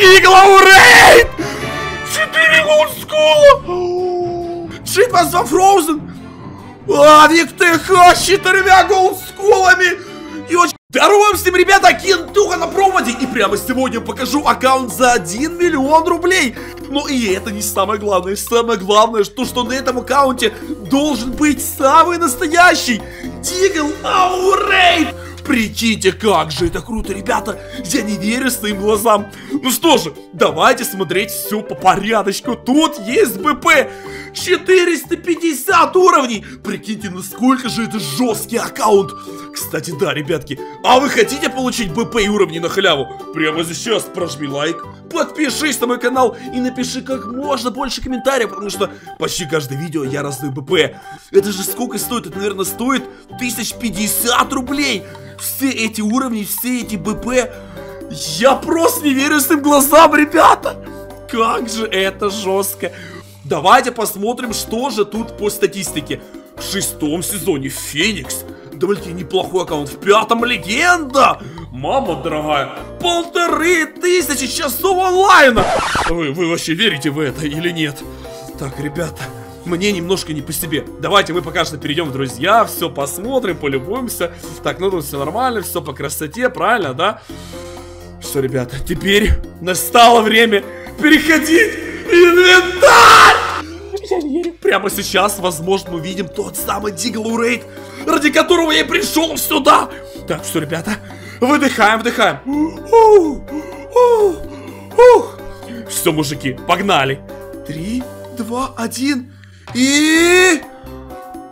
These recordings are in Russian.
Игла Рейд! 4 голдскула! Чит вас во Фроузен! А, ТХ с четырьмя голдскулами! Здорово всем, ребята, Кентуха на проводе! И прямо сегодня покажу аккаунт за 1 миллион рублей! Но и это не самое главное. Самое главное, что, что на этом аккаунте должен быть самый настоящий Дигл Аурейд! Прикиньте, как же это круто, ребята! Я не верю своим глазам! Ну что же, давайте смотреть все по порядочку. Тут есть БП 450 уровней! Прикиньте, насколько же это жесткий аккаунт! Кстати, да, ребятки, а вы хотите получить БП и уровни на халяву? Прямо сейчас прожми лайк, подпишись на мой канал и напиши как можно больше комментариев, потому что почти каждое видео я раздаю БП. Это же сколько стоит? Это, наверное, стоит 1050 рублей! Все эти уровни, все эти БП... Я просто не верю своим глазам, ребята! Как же это жестко! Давайте посмотрим, что же тут по статистике. В шестом сезоне Феникс. Довольно неплохой аккаунт. В пятом Легенда. Мама дорогая, полторы тысячи часов онлайна. Вы, вы вообще верите в это или нет? Так, ребята, мне немножко не по себе. Давайте мы пока что перейдем в друзья, все посмотрим, полюбуемся. Так, ну тут все нормально, все по красоте, правильно, да? Все, ребята, теперь настало время переходить Инвентарь! Я не верю. Прямо сейчас, возможно, мы увидим тот самый Диглу Рейд, ради которого я пришел сюда. Так, что, ребята, выдыхаем, вдыхаем. Все, мужики, погнали. Три, два, один. И...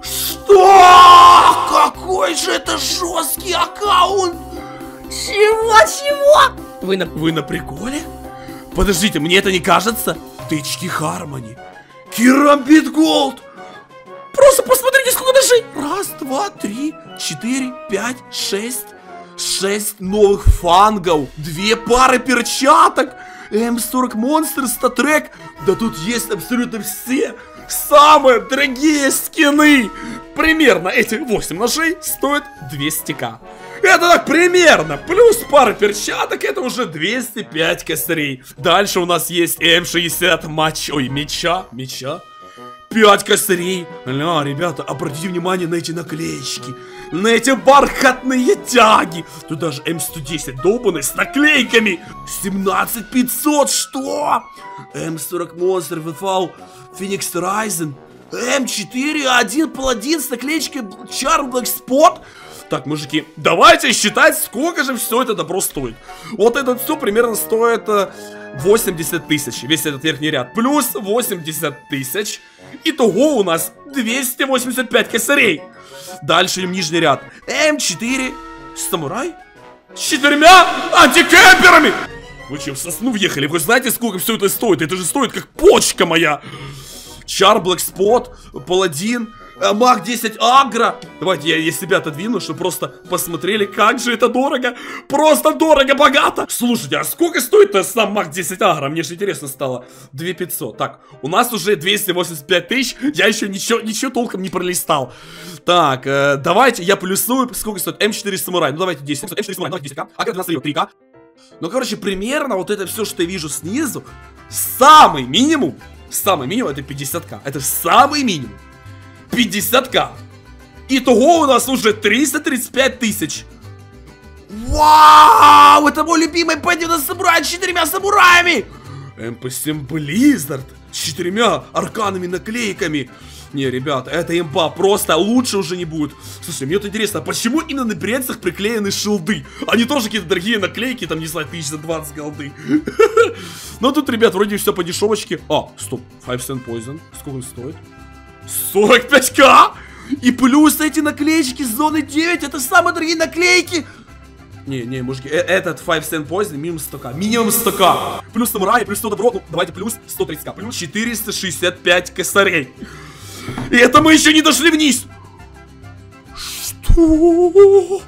Что? Какой же это жесткий аккаунт! Чего, чего? Вы на, вы на приколе? Подождите, мне это не кажется? Тычки Хармони. Керамбит Голд. Просто посмотрите, сколько ножей. Раз, два, три, четыре, пять, шесть. Шесть новых фангов. Две пары перчаток. М40 Монстр, StatTrack. Да тут есть абсолютно все самые дорогие скины. Примерно эти 8 ножей стоят 200к. Это так примерно. Плюс пара перчаток, это уже 205 косарей. Дальше у нас есть М60 матч, ой, меча, меча. 5 косарей. Ля, ребята, обратите внимание на эти наклеечки. На эти бархатные тяги. Тут даже М110 долбанный с наклейками. 17500, что? М40 Монстр, ВФАУ, Феникс Райзен. М4, 1 паладин с наклеечкой Charm Black Spot. Так, мужики, давайте считать, сколько же все это добро стоит. Вот это все примерно стоит 80 э, тысяч, весь этот верхний ряд. Плюс 80 тысяч. Итого у нас 285 косарей. Дальше им нижний ряд. М4. Самурай? С четырьмя антикемперами! Вы чем, в сосну въехали? Вы знаете, сколько все это стоит? Это же стоит как почка моя! Чар, Блэк Спот, Паладин, э, Маг 10 Агро. Давайте я, я себя отодвину, чтобы просто посмотрели, как же это дорого. Просто дорого-богато. Слушайте, а сколько стоит сам Маг 10 Агро? Мне же интересно стало. 2500. Так, у нас уже 285 тысяч. Я еще ничего, ничего толком не пролистал. Так, э, давайте я плюсую. Сколько стоит? М4 Самурай. Ну давайте 10. М4 Самурай, давайте 10к. А как 12 3к. Ну, короче, примерно вот это все, что я вижу снизу, самый минимум Самый минимум это 50к. Это самый минимум. 50к. Итого у нас уже 335 тысяч. Вау! Это мой любимый пойдет самурай с четырьмя самураями! MP7 Blizzard с четырьмя арканами наклейками. Не, ребята, это имба, просто лучше уже не будет. Слушай, мне вот интересно, а почему именно на берецах приклеены шилды? Они тоже какие-то дорогие наклейки, там, не знаю, тысяч за 20 голды. Но тут, ребят, вроде все по дешевочке. А, стоп, 5 cent poison. Сколько он стоит? 45к! И плюс эти наклеечки с зоны 9, это самые дорогие наклейки! Не, не, мужики, э этот 5 cent poison минимум 100к. Минимум 100к. Плюс самурай, плюс 100 добро. Ну, давайте плюс 130к. Плюс 465 косарей. И это мы еще не дошли вниз. Что?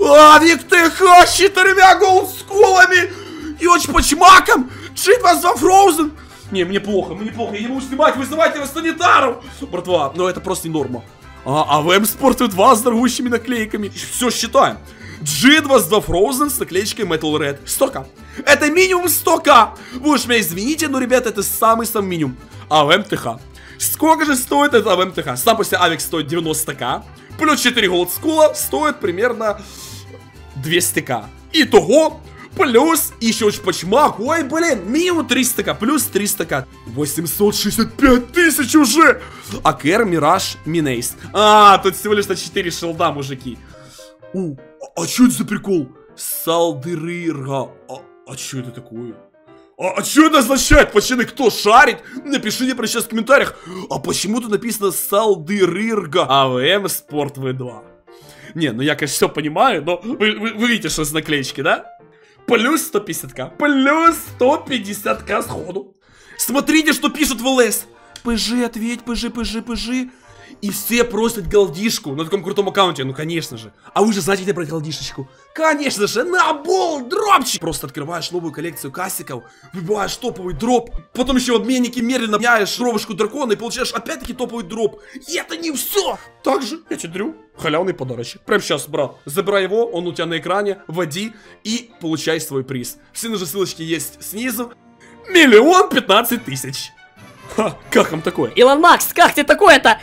Авик ТХ с четырьмя голдскулами и очень почмаком. Чит вас во Фроузен. Не, мне плохо, мне плохо, я не могу снимать, вызывайте вас санитаров. Братва, но это просто не норма. А, а в М-Спорт 2 с дорогущими наклейками. Все, считаем. G22 Frozen с наклеечкой Metal Red. 100к. Это минимум 100к. Вы уж меня извините, но, ребята, это самый-самый минимум. А в МТХ. Сколько же стоит это в МТХ? Сам по себе авик стоит 90к. Плюс 4 голдскула стоит примерно 200к. Итого, плюс еще почмак. Ой, блин, минимум 300к, плюс 300к. 865 тысяч уже. А Кэр, Мираж, Минейс. А, тут всего лишь на 4 шелда, мужики. У, а, а что это за прикол? Салдырырга. А, а что это такое? А, а что это означает? Пацаны, кто шарит? Напишите про сейчас в комментариях. А почему тут написано Салдырырга? АВМ Спорт В2. Не, ну я, конечно, все понимаю, но вы, вы, вы видите, что с наклеечки, да? Плюс 150к. Плюс 150к сходу. Смотрите, что пишут в ЛС. ПЖ, ответь, ПЖ, ПЖ, ПЖ. И все просят голдишку на таком крутом аккаунте, ну конечно же. А вы же знаете, где брать голдишечку? Конечно же, на бол дропчик! Просто открываешь новую коллекцию кассиков, выбиваешь топовый дроп, потом еще в обменнике медленно меняешь дровушку дракона и получаешь опять-таки топовый дроп. И это не все! Также, я тебе дарю халявный подарочек. Прямо сейчас, брат, забирай его, он у тебя на экране, вводи и получай свой приз. Все же ссылочки есть снизу. Миллион пятнадцать тысяч. Ха, как вам такое? Илон Макс, как тебе такое-то?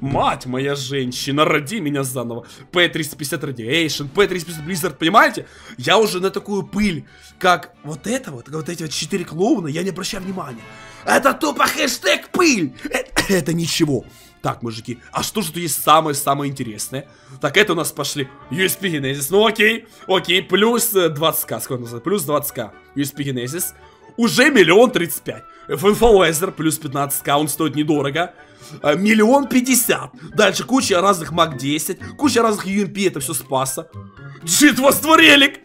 Мать моя женщина, роди меня заново. P350 Radiation, P350 Blizzard, понимаете? Я уже на такую пыль, как вот это вот, вот эти вот четыре клоуна, я не обращаю внимания. Это тупо хэштег пыль. Это, это ничего. Так, мужики, а что же тут есть самое-самое интересное? Так, это у нас пошли USP Genesis. Ну окей, окей, плюс 20к, сколько назад? Плюс 20к USP Genesis. Уже миллион тридцать пять. FNFLaser плюс 15к, он стоит недорого. А, миллион пятьдесят. Дальше куча разных МАК 10, куча разных UMP, это все спаса. G2 створелик!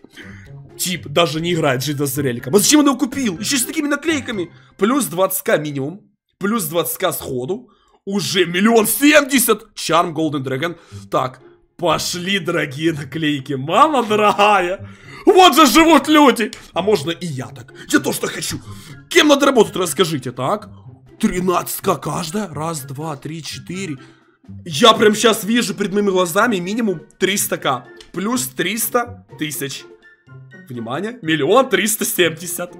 Тип даже не играет G2 с реликом. А зачем он его купил? Еще с такими наклейками. Плюс 20к минимум. Плюс 20к сходу. Уже миллион семьдесят. Charm Golden Dragon. Так, пошли, дорогие наклейки. Мама дорогая. Вот же живут люди! А можно и я так. Я то, что хочу. Кем надо работать, расскажите, так? 13к каждая. Раз, два, три, четыре. Я прям сейчас вижу перед моими глазами минимум 300к. Плюс 300 тысяч. Внимание, миллион триста семьдесят.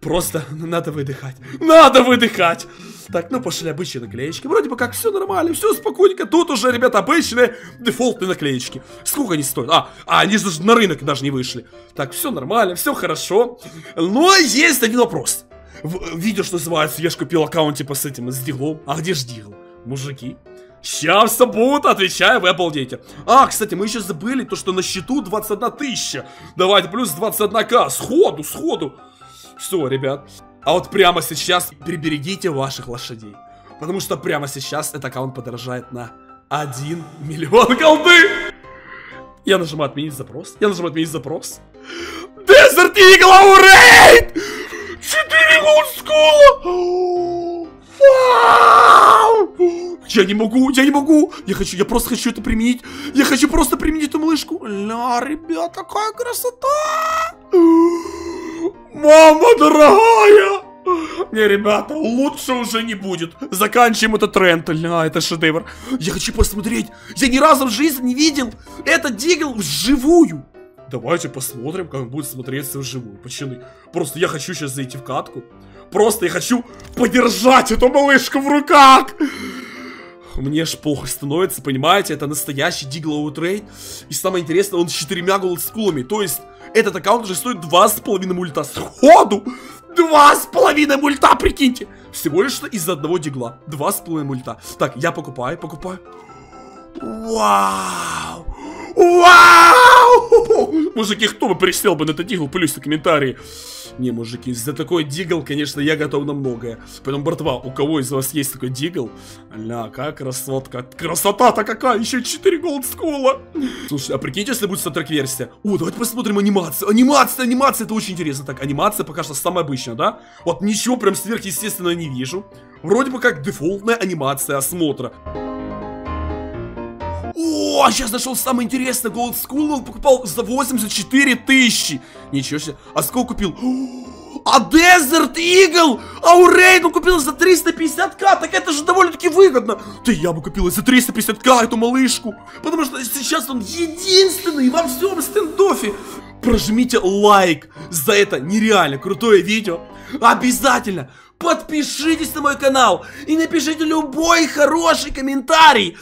Просто надо выдыхать. Надо выдыхать. Так, ну пошли обычные наклеечки. Вроде бы как все нормально, все спокойненько. Тут уже, ребята, обычные дефолтные наклеечки. Сколько они стоят? А, а они же на рынок даже не вышли. Так, все нормально, все хорошо. Но есть один вопрос. В, видео, что называется, я же купил аккаунт типа с этим, с Диглом. А где ж Дигл? Мужики. Сейчас все будут, отвечаю, вы обалдеете. А, кстати, мы еще забыли то, что на счету 21 тысяча. Давайте, плюс 21к. Сходу, сходу. Все, ребят. А вот прямо сейчас приберегите ваших лошадей. Потому что прямо сейчас этот аккаунт подорожает на 1 миллион голды. Я нажимаю отменить запрос. Я нажимаю отменить запрос. Desert Eagle Рейд! 4 голдскула! Вау! Я не могу, я не могу. Я хочу, я просто хочу это применить. Я хочу просто применить эту малышку. Ля, ребят, какая красота! Мама дорогая! Не, ребята, лучше уже не будет. Заканчиваем этот тренд. Ля, это шедевр. Я хочу посмотреть. Я ни разу в жизни не видел этот дигл вживую. Давайте посмотрим, как будет смотреться вживую. Пацаны, просто я хочу сейчас зайти в катку. Просто я хочу подержать эту малышку в руках. Мне ж плохо становится, понимаете? Это настоящий дигловый трейд. И самое интересное, он с четырьмя голдскулами. То есть, этот аккаунт уже стоит два с половиной мульта. Сходу! Два с половиной мульта, прикиньте! Всего лишь из-за одного дигла. Два с половиной мульта. Так, я покупаю, покупаю. Вау! Вау! Мужики, кто бы присел бы на этот дигл, плюс в комментарии. Не, мужики, за такой дигл, конечно, я готов на многое. Поэтому, братва, у кого из вас есть такой дигл? Ля, как красотка. Красота-то какая, еще 4 голдскула. Слушай, а прикиньте, если будет сотрек версия. О, давайте посмотрим анимацию. Анимация, анимация, это очень интересно. Так, анимация пока что самая обычная, да? Вот ничего прям сверхъестественного не вижу. Вроде бы как дефолтная анимация осмотра. О, сейчас нашел самое интересное. Gold School он покупал за 84 тысячи. Ничего себе. А сколько купил? А Desert Eagle Аурейн купила за 350к, так это же довольно-таки выгодно. Да я бы купила за 350к эту малышку, потому что сейчас он единственный во всем стендофе. Прожмите лайк за это нереально крутое видео. Обязательно подпишитесь на мой канал и напишите любой хороший комментарий.